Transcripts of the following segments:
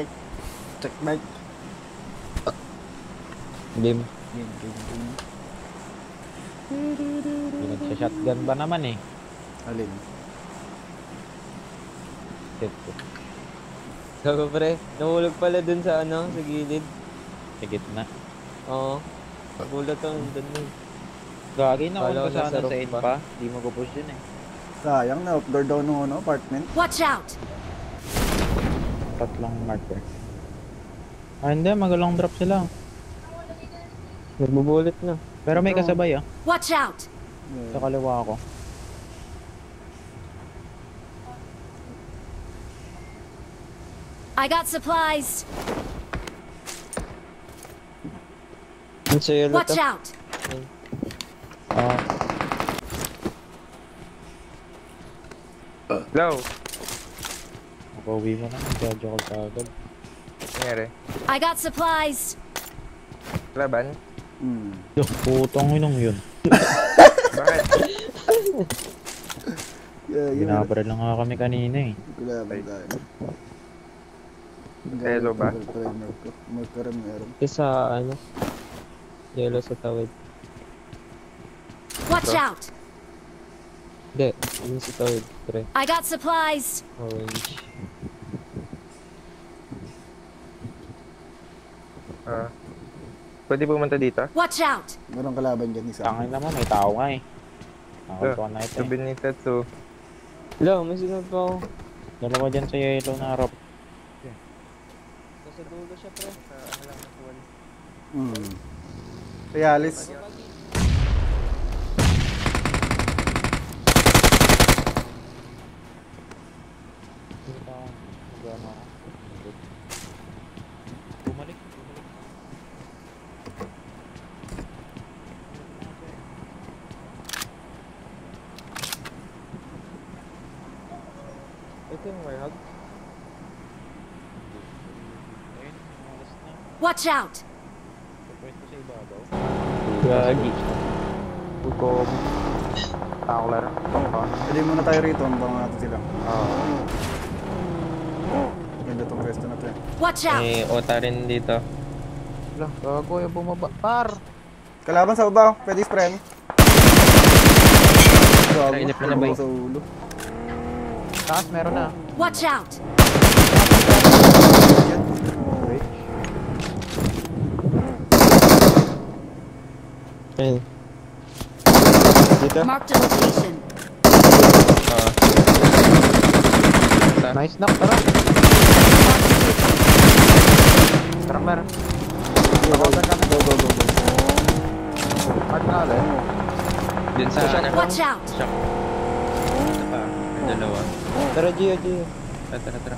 check. Check mic. Dim. Game, game, game. Pinagsa-shotgun ba naman eh? Alin? Shit ko. Gago pre, nahulog pala dun sa ano, sa gilid. Sa gitna. Oo. Nagulat ako dun nun. Gagi na ko sana nasa sa in pa. pa. Di mo ko push yun eh. Sayang na outdoor daw nung ano, apartment. Watch out! Tatlong marker. Ah hindi, magalong drop sila. Nagbubulit na. Pero may kasabay ah. Watch out! Sa kaliwa ako. I got supplies! Watch to. out! Ah, Hello. Makauwi mo na. Medyo ko sa agad. Nangyari? I got supplies! Laban? Hmm. Duh, putong inong yun. Bakit? Yeah. Binabara lang nga kami kanina eh. Kulaban tayo. Hello ba? Magkaroon meron. Sa ano, yellow sa tawid. Watch out! Hindi, yun sa tawid, pre. I got supplies! Orange. Ah. Pwede pumunta dito? Watch out! Meron kalaban dyan isa. Tangin naman, may tao nga eh. Nakakuha na ito Sa eh. Benitetsu. Hello, may sunod pa ako. Dalawa dyan sa yellow na harap. Nasa dulo siya, pre. Sa ano lang, nasa wall. Hmm. Realis. Dito ako. Magano ako. Bumalik, bumalik. Ito yung warhog. Ayun, umalis na. Watch out! Pwede sa ibabaw. Gagi. Buko. Tao laro. Oo. Pwede muna tayo rito. Ang bang natin sila. Oo. Ganda tong resto na to eh. Watch out! May ota rin dito. Wala, gago yung bumaba. Par! Kalaban sa baba. Pwede spray. Gago. Try, inip na na ba? Sa ulo. Taas, meron na. Watch out! Ayun. Dito. Marked a location. Oo. Nice knock, tara. Tara, mer. Go, go, go, go, go. Hard na ulit. Dun sa. Watch out! Shock. Ito pa. Dalawa. Tara, Gio, Gio. Tara, tara, tara.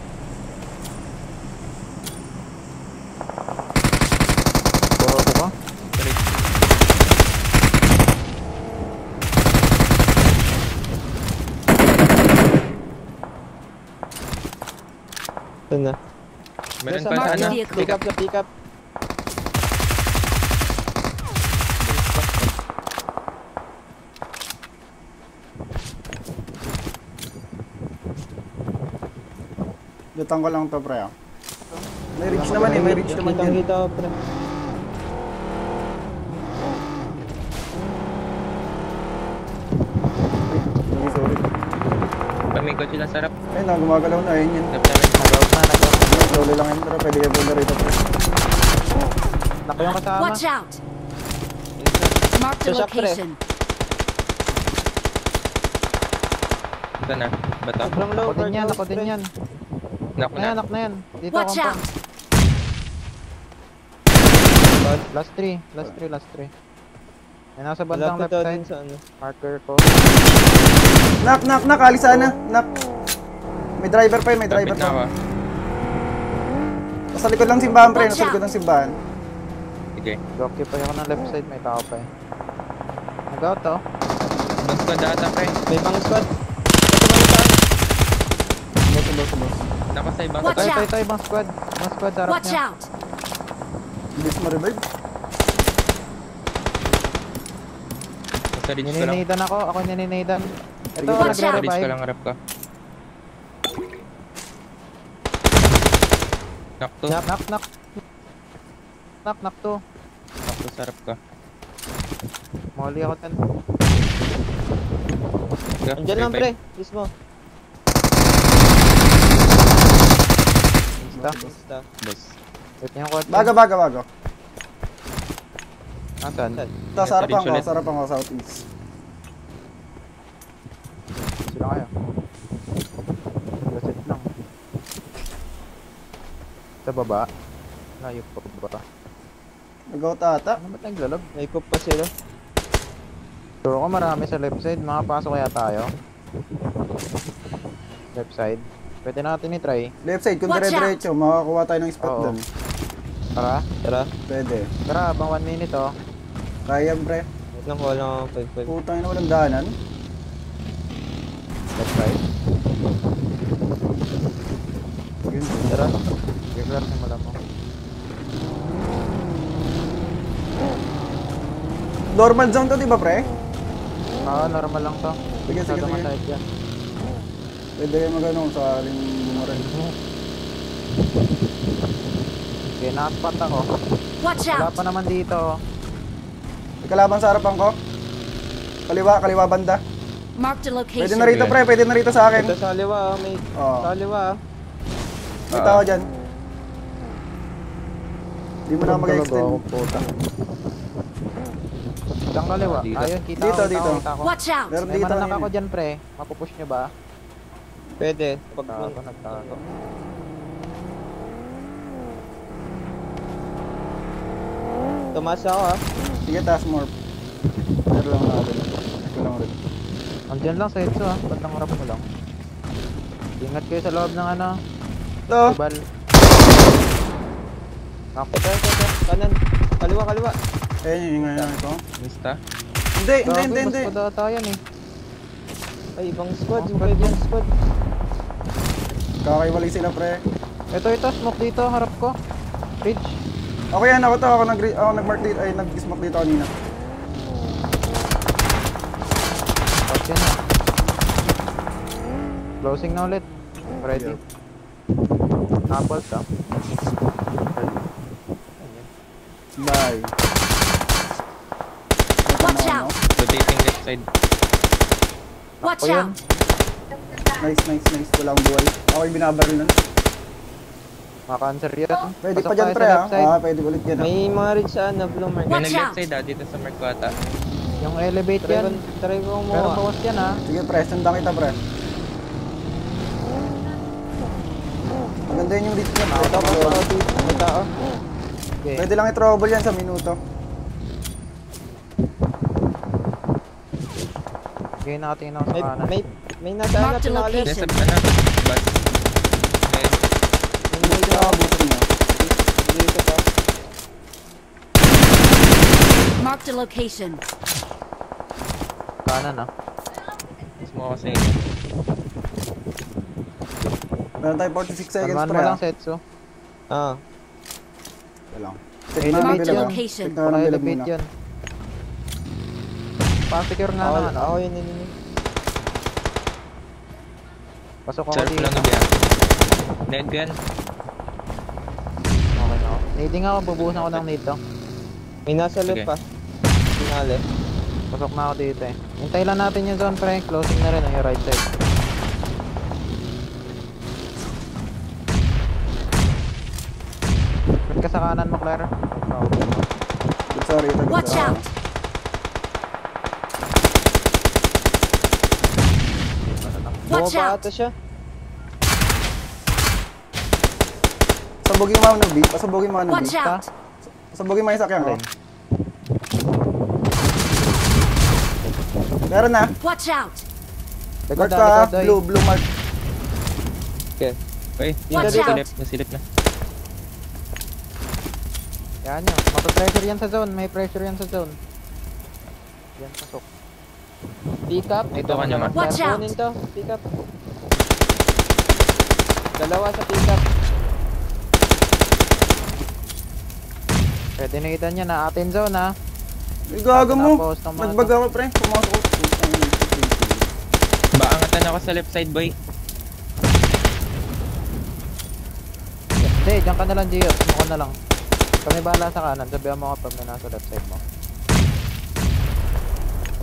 Puro ko. Sorry. Ito na. Meron pa sa marked ano? vehicle. Pick up pick up. Lutang ko lang to, pre. ah. May reach naman eh. May reach naman yan. kita, pre. Sorry, sorry. Pamikot sila sarap. Ayun na, gumagalaw na. Ayun yun. Lap namin. Nag-out na, nag-out. Ayun, Slowly lang yun, pero pwede kayo punta rito, pre. Nako yung kasama. Watch out! Shop, pre. location. Ito na. Bato. Sobrang low, Ako din yan, ako din yan. Knock na. knock na yan. Dito, Watch out! Last three, last three, last three. May nasa bandang left side. din sa ano. Marker ko. Knock, knock, knock. Alis sana. Knock. May driver pa yun, may driver Lapit pa. Nasa likod lang simbahan, pre. Nasa likod ng simbahan. Sige. Occupy ako ng left side, may tao pa eh. Nag-out to. Ibang squad ata pre. May pang squad. Naka sa ibang Watch Ito, ito, out. ito, ibang squad. Ibang squad, harap Watch niya. out! Bilis mo revive. Sa reach ko lang. Nininidan ako, ako nininidan. Ito, out. Reach ko nagre-revive. lang harap ka. Knock to. Knock, knock, knock. Knock, knock to. Knock to sarap ka. Molly ako tan. Andiyan lang, pre. Mismo. Insta. Basta. five. Boss. Wait yung kotse. Bago, bago, bago. Nasaan? Ito, sa harapan ko, sa harapan ko, southeast. Sila kayo. Lasit lang. Sa baba. Layo pa baba. Nag-out ata. Ano ba't naglalag? Coop pa sila. Sure ko marami sa left side. Makapasok kaya tayo. Left side. Pwede natin i-try. Left side, kung dire-diretso, makakuha tayo ng spot Oo. doon. Tara. Tara. Pwede. Tara, abang 1 minute oh. Kaya, pre. Wait lang, kuha lang ako 5-5. Putang ina, walang daanan. Left side. Yun. Tara. Reverse simula mo. Normal zone to, di ba, pre? Oo, normal lang to. Sige, sige, sige. Pwede kayo mag-ano sa aling bumural. Okay, nakaspot ako. Watch Wala out! pa naman dito oh. May kalaban sa harapan ko. Kaliwa, kaliwa banda. Marked a location. Pwede na rito, pre. Pwede na rito sa akin. Ito sa kaliwa, ah. May... Oo. Sa kaliwa, ah. May tao dyan. Hindi mo na mag-extend. kaliwa. Dito. Ayun, kita Dito, ko, dito. kita ko. Watch out! Meron May dito mananak kanina. ako dyan, pre. Mapupush nyo ba? Pwede. Pag... Tago, nagtago. Tumas ako, ah. Sige, task more. Pero lang natin. Ito lang rin. Andiyan lang sa Etso ah. Ba't harap mo lang? Ingat kayo sa loob ng ano. Ito. Tubal. Ito, ito, ito. Kanan. Kaliwa, kaliwa. Eh, yung ngayon ito. Mista. Hindi, hindi, hindi, hindi. Mas padata yan eh. Ay, ibang squad. Yung squad ibang squad. Kakaiwalay sila, pre. Ito, ito. Smoke dito. Harap ko. Bridge. Ako yan, ako to. Ako nag ako nag-mark dito. Ay, nag-smoke dito kanina. Tapos yan ah. Closing na ulit. Ready. Apples ah. Bye. Watch out! Rotating left side. Watch yan. out! Nice, nice, nice. Wala akong buhay. Ako yung binabaril nun. Maka-answer yan. Pwede Pasok pa dyan, tayo pre, sa ah. left side. Ah, pwede ulit yan, ah. May mga rin sa ano, blue mark. May Watch nag-left out. side ah, dito sa Mark ko ata. Yung elevate Try yan. ko, try ko Pero kumuha. bawas yan ah. Sige, pre. Sendang kita, pre. Maganda yun yung dito niya, pre. Ito, ito. May tao. Okay. Pwede lang i-trouble yan sa minuto. Okay, nakatingin ako sa May, kanan. may, may nasa ano, Mark the pinakalit. Nasa, location. ano, bus. Okay. Hindi ko nakabutin niya. Dito pa. Marked a location. Kanan ah. Mas mo ako sa inyo. Meron tayo 46 seconds, Kalmahan pre, mo ah. lang, Setsu. Ah. Ito lang. Check Elevate na Marked a bilag, ah. location. Check na ng Para bilag elevate muna. yun. Pa-secure nga Ako, naman. ako ah. yun, yun, yun. Pasok ako Surf dito. lang na biya. Dead yan. Okay na ako. Nading ako, bubuhusan ko ng nade to. May nasa loot pa. Pinali. Pasok na ako dito eh. Hintay lang natin yung zone, pre. Closing na rin, oh, yung right side. Ba't ka sa kanan mo, Claire? Oh, Sorry, ito. Watch out! Watch out! ata siya. Sabogin mo ng B. Pasabogin mo ng B. Watch out! Pasabogin mo yung sakyan ko. Meron na. Watch out! Mark na, oy. blue, blue mark. Okay. Watch Dito, out! nasilip, nasilip na. Yan yun. Mapapressure yan sa zone. May pressure yan sa zone. Yan, pasok. Pick up. Ito ka naman. Watch out! Kunin to. Pick up. Dalawa sa pick up. Pwede na kita niya na atin zone ha. Ay, gago mo. Nagbaga ko, pre. Pumasok ko. Baangatan ako sa left side, boy. Hindi, dyan ka na lang, Gio. Sumuko na lang. Kami bahala sa kanan. Sabihan mo kapag may nasa left side mo.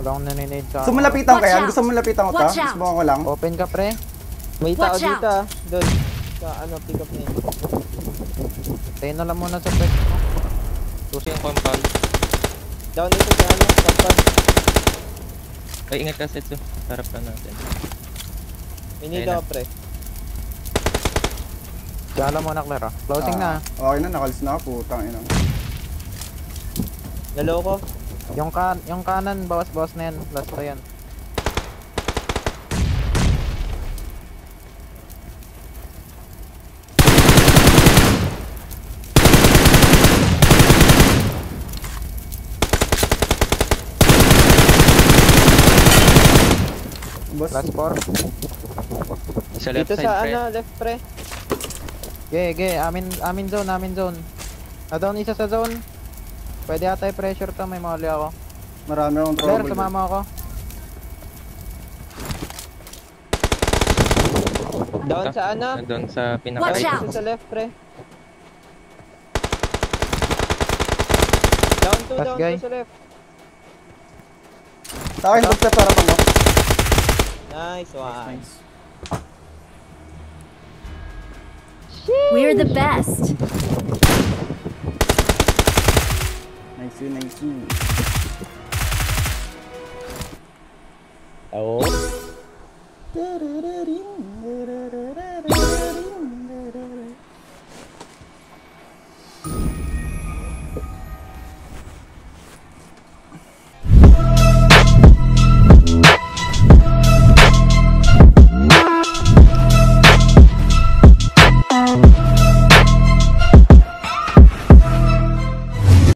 Wala akong naninade sa Gusto mo lapitan kaya? out. Gusto mo lapitan ko out. Gusto ko lang. Open ka, pre. May tao Watch dito ah. Doon. Sa ano, pick up niya. Tayo na lang muna sa mo. Puso yung compound. Down dito sa ano, kapag. Ay, ingat ka, Setsu. Sarap na natin. May need Ayun ako, pre. Gala muna, Claire. ah. Closing Ah, na. Okay na, nakalis na ako. Putang ina. Naloko. Yung, kan yung kanan, bawas-bawas na yan. Last pa yan. Boss, Last four. Sa left Dito side, sa pre. ano, left pre. Ge, ge. Amin, amin zone, amin zone. Na-down isa sa zone. Pwede ata i-pressure to. May molly ako. marami akong trouble. sumama ako. Down sa ano? Nandun sa pinaka Watch Down out. sa left pre. Down two, Last down guy. sa left. Sa akin, basta para mo. Nice one. Nice. We're the best. Nice yun, nice yun. Oo. Tarararing, tarararing.